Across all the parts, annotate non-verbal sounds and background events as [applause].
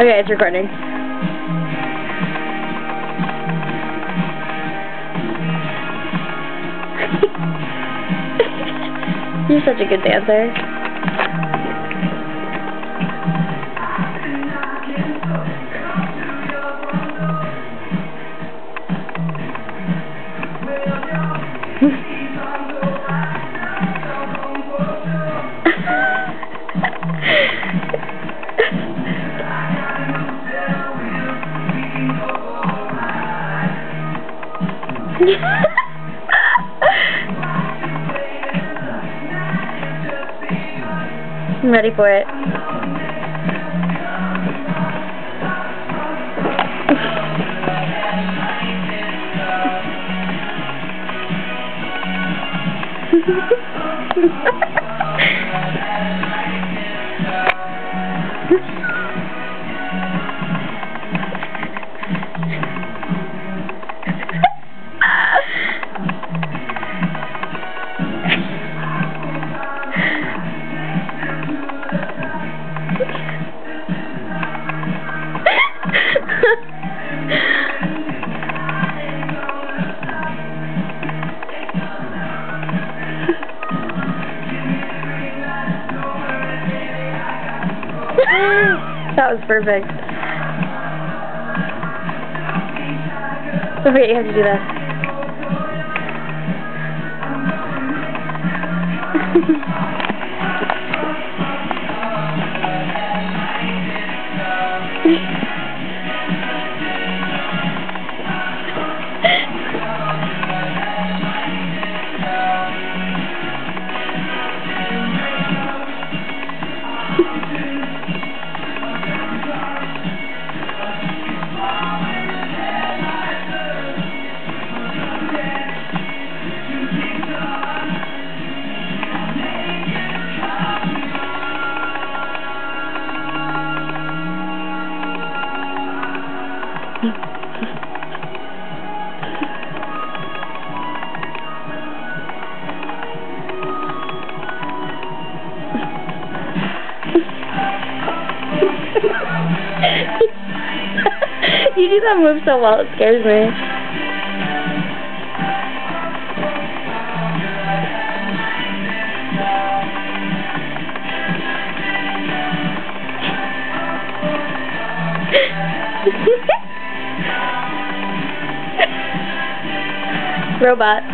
Okay, it's recording. [laughs] You're such a good dancer. I'm ready for it. [laughs] that was perfect. Okay, you have to do that. [laughs] [laughs] you do that move so well, it scares me. [laughs] Robot. [laughs]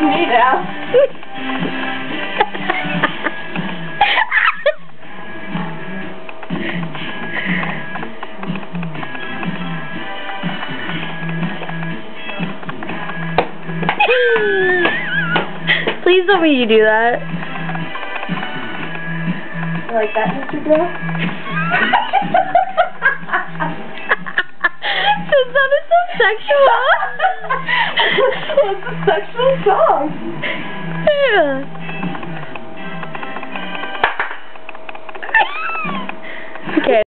me now. Tell me you do that. You like that, Mr. Bill? [laughs] that sounded so sexual. [laughs] it's a sexual song. Yeah.